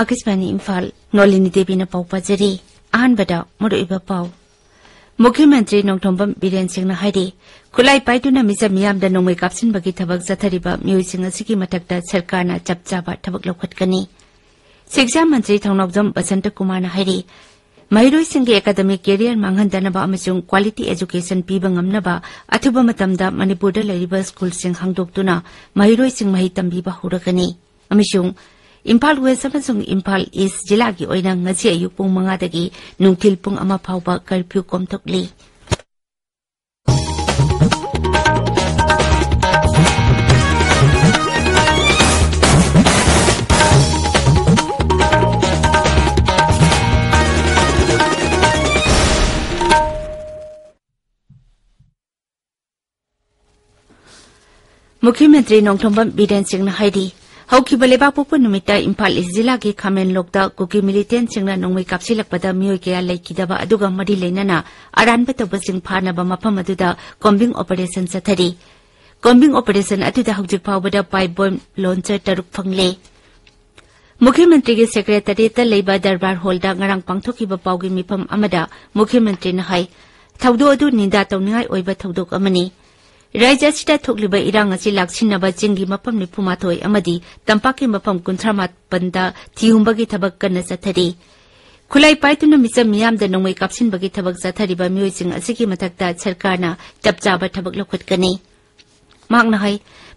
ಆಕಾಶವಾಣಿ ಇಂಫಾಲ್ ನೋಲಿನಿ ದೇವಿನ ಪೌ ಪಜರಿ ಅಹನ್ಬದ ಮರುಇಬ ಪೌ ಮುಖ್ಯಮಂತ್ರಿ ನೋಂಗ್ಥೊಂಬಂ ಬಿರೇನ್ ಸಿಂಗ್ನ ಹೈರಿ ಖುಲಾಯಿ ಪೈದುನ ಮಿಜ ಮಿಯಾಮ್ದ ನೋಂಗೈ ಕಾಪ್ಸಿನ್ಬಗಿ ಥಬಕ್ ಜಥರಿಬ ಮಿಯೋಯಿಸಿಂಗ್ ಅಸಿಗಿ ಮಥಕ್ದ ಸರ್ಕಾರನ ಚಪ್ಚಾಬ ಥಬಕ್ ಲೌಖಟ್ಕನಿ ಶಿಕ್ಷಾ ಮಂತ್ರಿ ಥೌನೌಜಂ ಬಸಂತ ಕುಮಾರ್ನ ಹೈರಿ ꯃꯍꯩꯔꯣꯏꯁꯤꯡꯒꯤ ꯑꯦꯀꯥꯗꯃꯤꯛ ꯀꯦꯔꯤꯌꯔ ꯃꯥꯡꯍꯟꯗꯅꯕ ꯑꯃꯁꯨꯡ ꯀ꯭ꯋꯥꯂꯤꯇꯤ ꯑꯦꯖꯨꯀꯦꯁꯟ ꯄꯤꯕ ꯉꯝꯅꯕ ꯑꯊꯨꯕ ꯃꯇꯝꯗ ꯃꯅꯤꯄꯨꯔꯗ ꯂꯩꯔꯤꯕ ꯁ꯭ꯀꯨꯜꯁꯤꯡ ꯍꯥꯡꯗꯣꯛꯇꯨꯅ ꯃꯍꯩꯔꯣꯏꯁꯤꯡ ꯃꯍꯩ ꯇꯝꯕꯤꯕ ꯍꯧꯔꯒꯅꯤ ꯑꯃꯁꯨꯡ ꯏꯝꯐꯥꯜ ꯋꯦꯁ ꯑꯃꯁꯨꯡ ꯏꯝꯐꯥꯜ ꯏꯁ ꯖꯤꯂꯥꯒꯤ ꯑꯣꯏꯅ ꯉꯁꯤ ꯑꯌꯨꯛ ꯄꯨꯡ ꯃꯉꯥꯗꯒꯤ ꯅꯨꯡꯊꯤꯜ ꯄꯨꯡ ꯑꯃ ꯐꯥꯎꯕ ꯀꯔꯐ꯭ꯌꯨ ꯀꯣꯝꯊꯣꯛꯂꯤ मुख्यमंत्री नोंथोंबम बीरेन सिंहना हाइदी हौखिबा लेबापोप नुमिता इम्फाल ईस्ट जिला की खामेन लोकता कुकी मिलिटेंट सिंहना नोंमै कापसिलकपदा मियोय कया लेखिदबा अदुगा मरी लेनना अरानबा तबसिंग फानबा मफम अदुदा combing operation चथरी combing operation अदुदा हौजिक फावबदा pipe bomb launcher तरुक फंगले मुख्यमंत्री के सेक्रेटरीत लेबा दरबार होलदा ngarang pangthokiba pawgi mifam amada मुख्यमंत्री na hai thawdo adu ninda tawningai oiba tawdok amani राज्य थोक्लिबा इरांग लाक्सिनबा चिंगी मफम निफुमाथोय अमदी तंपाकी मफम कुंथ्रा मापनदा थिहुंबगी थबक कन्ना चथरी खुलाई पाइतुना मिचम मियामदा नोंमै कापसिनबगी थबक चथरिबा मियोइसिंग असिगी मथक्ता सरकारना चपचाबा थबक लखुटकनी मांगना है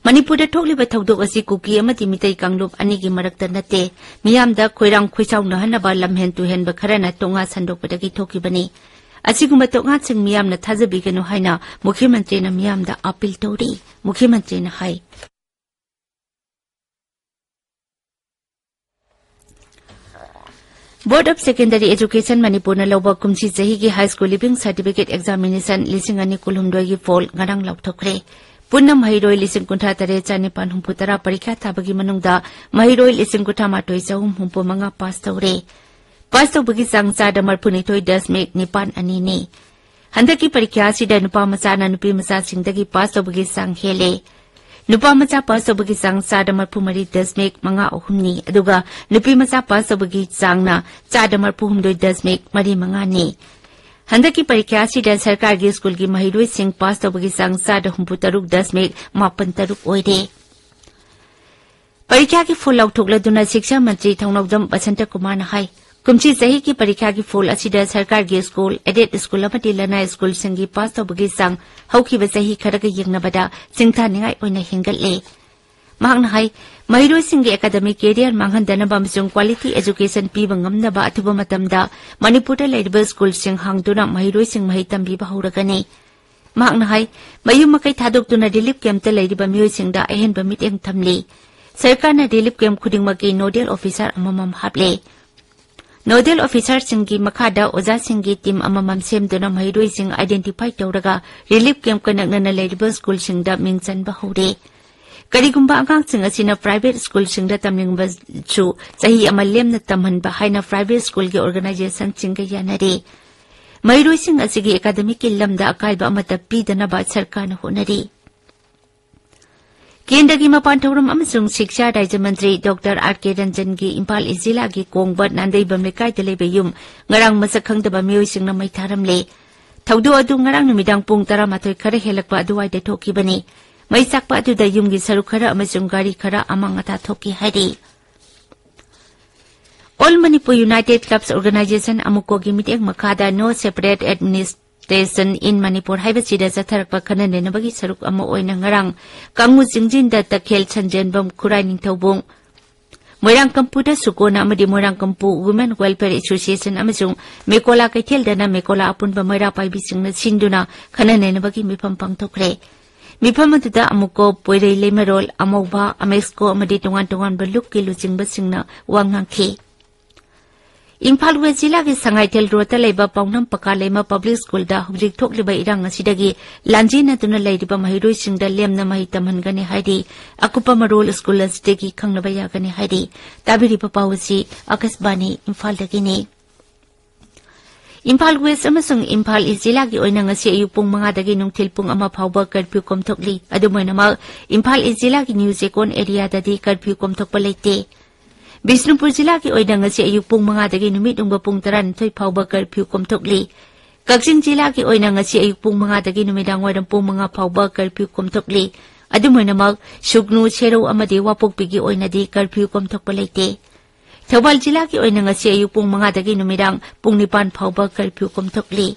मणिपुरदा थोक्लिबा थौदोक असि कुकी अमदी मितै कांगलुप अनिगी मरक्ता नते मियामदा खोइरांग खोइसाउनहनबा लमहेन तुहेनबा खरना तोंगा असिगुम्बा तोङासिंग मियामना थाजबिगनु हाइना मुख्यमंत्रीना मियामदा अपील तौरी मुख्यमंत्रीना high board of secondary education Manipur लौब कुमसी चही की high school living certificate examination लिसिंग अनी कुलहुमदोई की फोल ngarang लौथोखरे पुनम महिरोई लिसिंग कुंठा तरे चानिपान हुम्पु तरा परीक्षा थाबगी मनुंगदा महिरोई लिसिंग कुठा माटोई चहुम हुम्पु मंगा पास तौरे Pasto bagi sangsa da marpuni itu das mek nipan anini. Handa ki perikiasi dan da nupa masa na nupi masa sing dagi pasto bagi sang hele. Nupa masa pasto bagi sangsa da marpumari das mek manga ohum ni. Aduga nupi masa pasto bagi sang na sa da marpuhum doy das mek mari manga ni. Handa ki parikya si da sarkar gi skul gi mahirwe sing pasto bagi sangsa da humpu taruk das mek mapan taruk oide. Parikya ki full out tukla duna siksa mantri thangnaudam basanta kumana hai. कुमची सही की परीक्षा की फोल सरकार की school, aided school लनाई school संगी पास तो की संग सही खरग यद सिंथाने मही एकेडमी केरियर मांगन क्वाटी एजुकेशन पीब अथब मनपुर स्कूल हादना मही मही तमीबने मयू मकई थादना रिलीफ कैम्प मयोग अहम मिटिंग थमली सरकार रिलीफ कैम्प खुद की नोडल ऑफिसर हाबले Nodal officer singi makada oza singi team amamam sem dona mahiroi sing identify tauraga relief camp kanak na nalaribo school singda mingsan bahure. Karigumba angang singa sina private school singda tamyung basu sahi amalem na tamhan bahay na private school ki organization singa yanare. Mahiroi sing asigi academic ilam da akal ba amatapi dana ba sarkana honare. ꯀꯦꯟꯗ꯭ꯔꯒꯤ ꯃꯄꯥꯟ ꯊꯧꯔꯝ ꯑꯃꯁꯨꯡ ꯁꯤꯛꯁꯥ ꯔꯥꯖ꯭ꯌ ꯃꯟꯇ꯭ꯔꯤ doctor R K ꯔꯟꯖꯟꯒꯤ Imphal east ꯖꯤꯂꯥꯒꯤ ꯀꯣꯡꯕ ꯅꯥꯟꯗꯩꯕꯝ ꯂꯩꯀꯥꯏꯗ ꯂꯩꯕ ꯌꯨꯝ ꯉꯔꯥꯡ ꯃꯁꯛ ꯈꯪꯗꯕ ꯃꯤꯑꯣꯏꯁꯤꯡꯅ ꯃꯩ ꯊꯥꯔꯝꯂꯦ ꯊꯧꯗꯣꯛ ꯑꯗꯨ ꯉꯔꯥꯡ ꯅꯨꯃꯤꯗꯥꯡ ꯄꯨꯡ ꯇꯔꯥꯃꯥꯊꯣꯏ ꯈꯔ ꯍꯦꯜꯂꯛꯄ ꯑꯗꯨꯋꯥꯏꯗ ꯊꯣꯛꯈꯤꯕꯅꯤ ꯃꯩ ꯆꯥꯛꯄ ꯑꯗꯨꯗ ꯌꯨꯝꯒꯤ ꯁꯔꯨꯛ ꯈꯔ ꯑꯃꯁꯨꯡ ꯒꯥꯔꯤ ꯈꯔ ꯑꯃꯥꯡ ꯑꯇꯥ ꯊꯣꯛꯈꯤ ꯍꯥꯏꯔꯤ all Manipur united clubs organisation ꯑꯃꯨꯀꯣꯒꯤ ꯃꯤꯠꯌꯦꯡ ꯃꯈꯥꯗ ꯅꯣ ꯁꯦꯄꯔꯦꯠ ꯑꯦꯗꯃꯤꯅꯤꯁ Tesen in Manipur Hibachida Zatarakba Kana Nenabagi Saruk Amo Oina Ngarang. Kangmu Zingjin Da Takhel Chanjan bom Kurai Ning Taubung Moirang Kampu Da Sukona Amadi Moirang Kampu Women Welfare Association amu Amazung Mekola Kaitel Dana Mekola Apun Ba Moira Pai Bising Na kena dengan bagi Mipam Pang Tokre Mipam Tuta Amuko Poirei Lemerol amu Ba Amexco Amadi Tungan Tungan Ba Lukki Lujing Ba Singna Wangang Kee Imphal west ꯖꯤꯂꯥꯒꯤ ꯁꯉꯥꯏꯊꯦꯜ ꯔꯣꯗꯇ ꯂꯩꯕ ꯄꯥꯎꯅꯝ ꯄꯀꯥꯂꯩꯃ public ꯁ꯭ꯀꯨꯜꯗ ꯍꯧꯖꯤꯛ ꯊꯣꯛꯂꯤꯕ ꯏꯔꯥꯡ ꯑꯁꯤꯗꯒꯤ ꯂꯥꯟꯖꯦꯟꯅꯗꯨꯅ ꯂꯩꯔꯤꯕ ꯃꯍꯩꯔꯣꯏꯁꯤꯡꯗ ꯂꯦꯝꯅ ꯃꯍꯩ ꯇꯝꯍꯟꯒꯅꯤ ꯍꯥꯏꯔꯤ ꯑꯀꯨꯞꯄ ꯃꯔꯣꯜ ꯁ꯭ꯀꯨꯜ ꯑꯁꯤꯗꯒꯤ ꯈꯪꯂꯕ ꯌꯥꯒꯅꯤ ꯍꯥꯏꯔꯤ ꯇꯥꯕꯤꯔꯤꯕ ꯄꯥꯎ ꯑꯁꯤ ꯑꯀꯁꯕꯥꯅꯤ ꯏꯝꯐꯥꯜꯗꯒꯤꯅꯤ ꯏꯝꯐꯥꯜ ꯋꯦꯁ ꯑꯃꯁꯨꯡ ꯏꯝꯐꯥꯜ ꯏꯁ ꯖꯤꯂꯥꯒꯤ ꯑꯣꯏꯅ ꯉꯁꯤ ꯑꯌꯨꯛ ꯄꯨꯡ ꯃꯉꯥꯗꯒꯤ ꯅꯨꯡꯊꯤꯜ ꯄꯨꯡ ꯑꯃ ꯐꯥꯎꯕ ꯀꯔꯐ꯭ꯌꯨ ꯀꯣꯝꯊꯣꯛꯂꯤ ꯑꯗꯨꯝꯑꯣꯏꯅꯃꯛ ꯏꯝꯐꯥꯜ ꯏꯁ ꯖꯤꯂꯥꯒꯤ ꯅ꯭ꯌꯨ ꯖꯦꯀꯣꯟ ꯑꯦꯔꯤꯌꯥꯗꯗꯤ ꯀꯔꯐ꯭ꯌꯨ ꯀꯣꯝꯊꯣꯛꯄ ꯂꯩꯇꯦ ꯕꯤꯁꯅꯨꯄꯨꯔ ꯖꯤꯂꯥꯒꯤ ꯑꯣꯏꯅ ꯉꯁꯤ ꯑꯌꯨꯛ ꯄꯨꯡ ꯃꯉꯥꯗꯒꯤ ꯅꯨꯃꯤꯠ ꯅꯨꯡꯕ ꯄꯨꯡ ꯇꯔꯥꯅꯤꯊꯣꯏ ꯐꯥꯎꯕ ꯀꯔꯐ꯭ꯌꯨ ꯀꯣꯝꯊꯣꯛꯂꯤ ꯀꯛꯆꯤꯡ ꯖꯤꯂꯥꯒꯤ ꯑꯣꯏꯅ ꯉꯁꯤ ꯑꯌꯨꯛ ꯄꯨꯡ ꯃꯉꯥꯗꯒꯤ ꯅꯨꯃꯤꯗꯥꯡ ꯋꯥꯏꯔꯝ ꯄꯨꯡ ꯃꯉꯥ ꯐꯥꯎꯕ ꯀꯔꯐ꯭ꯌꯨ ꯀꯣꯝꯊꯣꯛꯂꯤ ꯑꯗꯨꯝ ꯑꯣꯏꯅꯃꯛ ꯁꯨꯒꯅꯨ ꯁꯦꯔꯧ ꯑꯃꯗꯤ ꯋꯥꯄꯣꯛꯄꯤꯒꯤ ꯑꯣꯏꯅꯗꯤ ꯀꯔꯐ꯭ꯌꯨ ꯀꯣꯝꯊꯣꯛꯄ ꯂꯩꯇꯦ ꯊꯧꯕꯥꯜ ꯖꯤꯂꯥꯒꯤ ꯑꯣꯏꯅ ꯉꯁꯤ ꯑꯌꯨꯛ ꯄꯨꯡ ꯃꯉꯥꯗꯒꯤ ꯅꯨꯃꯤꯗꯥꯡ ꯄꯨꯡ ꯅꯤꯄꯥꯟ ꯐꯥꯎꯕ ꯀꯔꯐ꯭ꯌꯨ ꯀꯣꯝꯊꯣꯛꯂꯤ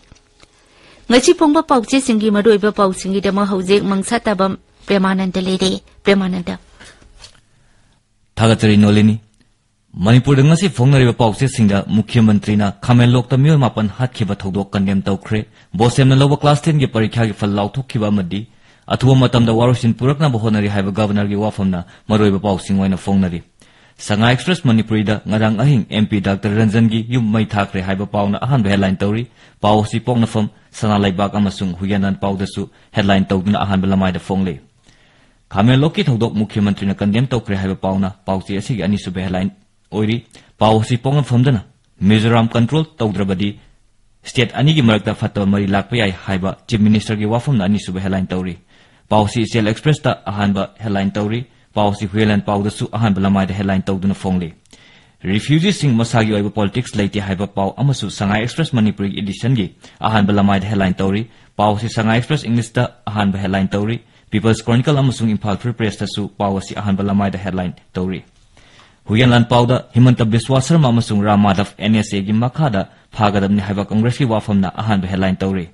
ꯉꯁꯤ ꯐꯣꯡꯕ ꯄꯥꯎꯆꯦꯁꯤꯡꯒꯤ ꯃꯔꯨꯑꯣꯏꯕ ꯄꯥꯎꯁꯤꯡꯒꯤꯗꯃꯛ ꯍꯧꯖꯤꯛ ꯃꯪꯁꯥ ꯇꯥꯕ ꯄ꯭ꯔꯦꯃꯥꯅꯟꯗ ꯂꯩꯔꯦ ꯄ꯭ꯔꯦꯃꯥꯅꯟꯗ ꯊꯥꯒꯠꯆꯔꯤ ꯅꯣꯂꯤꯅꯤ ꯃꯅꯤꯄꯨꯔꯗ ꯉꯁꯤ ꯐꯣꯡꯅꯔꯤꯕ ꯄꯥꯎꯆꯦꯁꯤꯡꯗ ꯃꯨꯈ꯭ꯌ ꯃꯟꯇ꯭ꯔꯤꯅ ꯈꯥꯃꯦꯟꯂꯣꯛꯇ ꯃꯤꯑꯣꯏ ꯃꯥꯄꯟ ꯍꯥꯠꯈꯤꯕ ꯊꯧꯗꯣꯛ ꯀꯟꯗꯦꯝ ꯇꯧꯈ꯭ꯔꯦ ꯕꯣꯁꯦꯝꯅ ꯂꯧꯕ ꯀ꯭ꯂꯥꯁ ꯇꯦꯟꯒꯤ ꯄꯔꯤꯈ꯭ꯌꯥꯒꯤ ꯐꯜ ꯂꯥꯎꯊꯣꯛꯈꯤꯕ ꯑꯃꯗꯤ ꯑꯊꯨꯕ ꯃꯇꯝꯗ ꯋꯥꯔꯣꯏꯁꯤꯟ ꯄꯨꯔꯛꯅꯕ ꯍꯣꯠꯅꯔꯤ ꯍꯥꯏꯕ ꯒꯕꯔꯅꯔꯒꯤ ꯋꯥꯐꯝꯅ ꯃꯔꯨꯑꯣꯏꯕ ꯄꯥꯎꯁꯤꯡ ꯑꯣꯏꯅ ꯐꯣꯡꯅꯔꯤ ꯁꯉꯥꯏ ꯑꯦꯛꯁꯄ꯭ꯔꯦꯁ ꯃꯅꯤꯄꯨꯔꯤꯗ ꯉꯔꯥꯡ ꯑꯍꯤꯡ ꯑꯦꯝ ꯄꯤ ꯗꯥꯛꯇꯔ ꯔꯟꯖꯟꯒꯤ ꯌꯨꯝ ꯃꯩ ꯊꯥꯈ꯭ꯔꯦ ꯍꯥꯏꯕ ꯄꯥꯎꯅ ꯑꯍꯥꯟꯕ ꯍꯦꯗꯂꯥꯏꯟ ꯇꯧꯔꯤ ꯄꯥꯎ ꯑꯁꯤ ꯄꯣꯛꯅꯐꯝ ꯁꯅꯥ ꯂꯩꯕꯥꯛ ꯑꯃꯁꯨng ꯍꯨꯌꯦꯟꯅꯥꯟ ꯄꯥꯎꯗꯁꯨ ꯍꯦꯗꯂꯥꯏꯟ ꯇꯧꯗꯨꯅ ꯑꯍꯥꯟꯕ ꯂꯃꯥꯏꯗ ꯐꯣꯡꯂꯤ ꯈꯥꯃꯦꯟꯂꯣꯛꯀꯤ ꯊꯧꯗꯣꯛ ꯃꯨꯈ꯭ꯌ ꯃꯟꯇ꯭ꯔꯤꯅ ꯀꯟꯗꯦꯝ ꯇꯧꯈ꯭ꯔꯦ ꯍꯥꯏꯕ ꯄꯥꯎꯅ ꯄꯥꯎꯆꯦ ꯑꯁꯤꯒꯤ ꯑꯅꯤꯁꯨꯕ ꯍꯦꯗꯂꯥꯏꯟ पासी पोंफम मिजोराम कंट्रोल तौद्रबी स्टेट अगर मरक् फट मरी लाप ये है चीफ मिनीस्टर की वफम अब हेलाइन तौरी पासी इचल एक्सप्रेस अहब हेलाइन तौर पासी हुए पाद अहब लमाय हेलाइन तौदन फोंगे रिफ्यूजी मसाब पोलटिक्स लेते हैं पा संगाई एक्सप्रेस मनपुर इडिशन की अहब लमाय हेलाइन तौर पासी संगाई एक्सप्रेस इंग्लिश अहब headline तौरी people's chronicle Imphal free press पा अहब लमाय हेडलाइन तौरी हुयनलान पाउदा हिमंत बिस्वा शर्मा राम माधव एनएसए गी मखादा फागदमनि हाइबा कांग्रेस की वाफमना अहानबा हेडलाइन तौरी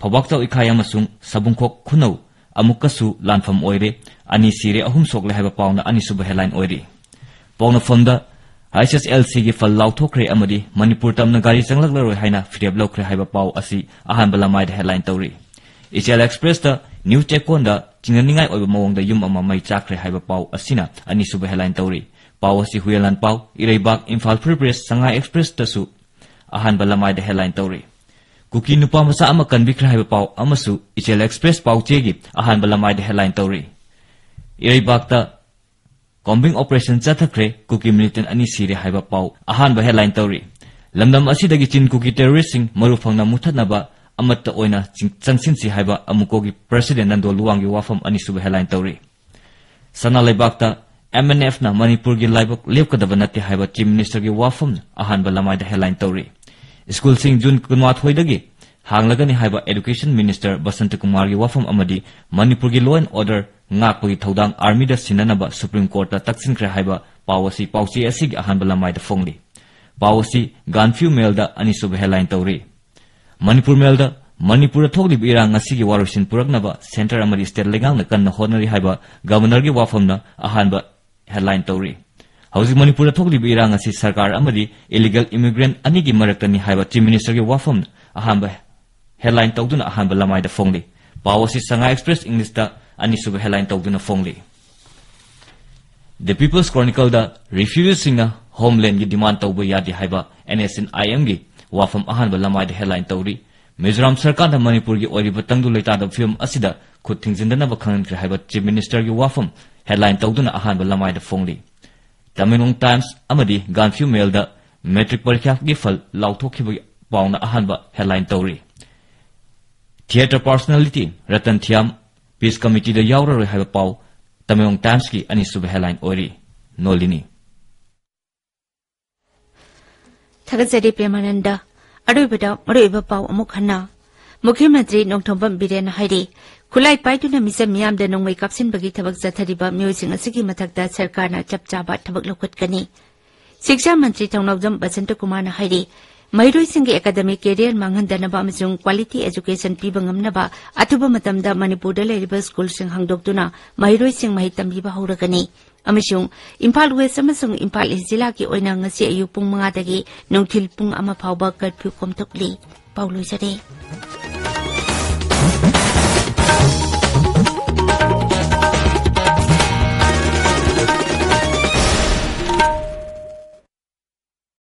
फबाक्ताउ इखाय अमसुंग सबुंखोक खुनौ ओइरे अनि सिरे अहुम हाइबा पाउना अनिसुबा headline fal lau thokre amadi Manipur tamna gari changlak laroi haina fidep lokre haiba pau asi ahan bala mai headline tawri HL Express da New Chekon da chinganingai oiba mawong da Pawa si Huya Lanpaw, Iraibak, Infal Pribris, Sangai Express tersu. Ahan balamai de headline tauri. Kuki nupa masa amakan bikra hai bapau amasu Ichel Express pau cegi ahan balamai de headline tauri. Iraibak ta Combing Operation Chathakre, Kuki Militant Ani Siri hai bapau ahan ba headline tauri. Lamdam asi dagi cin Kuki Terrorising marufang na muthat na ba amat ta oina cangsin si hai ba amukogi President nando luang yu wafam ani ba headline tauri. Sana laibak ta M N F Manipur की लाइक लेपकदब नए chief minister की वफम अहम लमाइद headline तौर school जून कुनवाथोदी है education minister Basant Kumar की वाफम मणिपुर की लॉ एंड ऑर्डर आर्मी सिन्नब सुप्रीम कोर्ट तक्सी है पासी पासी की अहम लमाइद फोली पासी गानफ्यू मेल अब हेडलाइन तौर मनपुर मेल मनपुर थोली इरांग वारोसी पुरक्ब सेंटर स्टेट लेगा कन्न हों गवर्नर की वफम अहम ngasi sarkar amadi illegal immigrant ani gi maraktani haiba chief minister gi wafam ahanba headline tawduna ahanba lamaida fongli pawasi sanga express english da ani sub headline tawduna fongli The People's Chronicle da refugees singa homeland gi demand tawba yadi haiba NSNIM gi wafam ahanba lamaida headline tawri Mizoram सरकार मणिपुर ꯃꯤꯖꯣꯔꯥꯝ ꯁꯔꯀꯥꯔꯅ ꯃꯅꯤꯄꯨꯔꯒꯤ ꯑꯣꯏꯔꯤꯕ ꯇꯪꯗꯨ ꯂꯩꯇꯥꯗꯕ ꯐꯤꯕꯝ ꯑꯁꯤꯗ ꯈꯨꯠ ꯊꯤꯡꯖꯤꯟꯗꯅꯕ ꯈꯪꯍꯟꯈ꯭ꯔꯦ ꯍꯥꯏꯕ chief ꯃꯤꯅꯤꯁꯇꯔꯒꯤ ꯋꯥꯐꯝ ꯍꯦꯗꯂꯥꯏꯟ ꯇꯧꯗꯨꯅ ꯑꯍꯥꯟꯕ ꯂꯃꯥꯏꯗ ꯐꯣꯡꯂꯤ ꯇꯃꯦꯡꯂꯣꯡ ꯇꯥꯏꯝꯁ ꯑꯃꯗꯤ ꯒꯥꯟꯐ꯭ꯌꯨ ꯃꯦꯜꯗ ꯃꯦꯇ꯭ꯔꯤꯛ ꯄꯔꯤꯈ꯭ꯌꯥꯒꯤ ꯐꯜ ꯂꯥꯎꯊꯣꯛꯈꯤꯕꯒꯤ ꯄꯥꯎꯅ ꯑꯍꯥꯟꯕ ꯍꯦꯗꯂꯥꯏꯟ ꯇꯧꯔꯤ theatre personality Ratan Thiyam peace ꯀꯃꯤꯇꯤꯗ ꯌꯥꯎꯔꯔꯣꯏ ꯍꯥꯏꯕ ꯄꯥꯎ ꯇꯃꯦꯡꯂꯣꯡ ꯇꯥꯏꯝꯁꯀꯤ ꯑꯅꯤꯁꯨꯕ ꯍꯦꯗꯂꯥꯏꯟ ꯑꯣꯏꯔꯤ ꯅꯣꯂꯤꯅꯤ ꯊꯥꯒꯠꯆꯔꯤ ꯄ꯭ꯔꯦꯃꯥꯅꯟꯗ ꯑꯔꯣꯏꯕꯗ ꯃꯔꯨꯑꯣꯏꯕ ꯄꯥꯎ ꯑꯃꯨꯛ ꯍꯟꯅ ꯃꯨꯈ꯭ꯌ ꯃꯟꯇ꯭ꯔꯤ ꯅꯣꯡꯊꯣꯝꯕꯝ ꯕꯤꯔꯦꯟ ꯍꯥꯏꯔꯤ ꯈꯨꯠꯂꯥꯏ ꯄꯥꯏꯗꯨꯅ ꯃꯤꯆꯝ ꯃꯤꯌꯥꯝꯗ ꯅꯣꯡꯃꯩ ꯀꯥꯞꯁꯤꯟꯕꯒꯤ ꯊꯕꯛ ꯆꯠꯊꯔꯤꯕ ꯃꯤꯑꯣꯏꯁꯤꯡ ꯑꯁꯤꯒꯤ ꯃꯊꯛꯇ ꯁꯔꯀꯥꯔꯅ ꯆꯞ ꯆꯥꯕ ꯊꯕꯛ ꯂꯧꯈꯠꯀꯅꯤ ꯁꯤꯛꯁꯥ ꯃꯟꯇ꯭ꯔꯤ ꯊꯧꯅꯥꯎꯖꯝ ꯕꯁꯟꯇ ꯀꯨꯃꯥꯔꯅ ꯍꯥꯏꯔꯤ ꯃꯍꯩꯔꯣꯏꯁꯤꯡꯒꯤ ꯑꯦꯀꯥꯗꯃꯤꯛ ꯀꯦꯔꯤꯌꯔ ꯃꯥꯡꯍꯟꯗꯅꯕ ꯑꯃꯁꯨꯡ ꯀ꯭ꯋꯥꯂꯤꯇꯤ ꯑꯦꯖꯨꯀꯦꯁꯟ ꯄꯤꯕ ꯉꯝꯅꯕ ꯑꯊꯨꯕ ꯃꯇꯝꯗ ꯃꯅꯤꯄꯨꯔꯗ ꯂꯩꯔꯤꯕ ꯁ꯭ꯀꯨꯜꯁꯤꯡ ꯍꯥꯡꯗꯣꯛꯇꯨꯅ ꯃꯍꯩꯔꯣꯏꯁꯤꯡ ꯃꯍꯩ ꯇꯝꯕꯤꯕ ꯍꯧꯔꯒꯅꯤ Amishung Impal West amasung Impal East zila ki oina ngasi ayu pung mga dagi nung til pung ama phawba kat phu kom tukli Paulo Jade.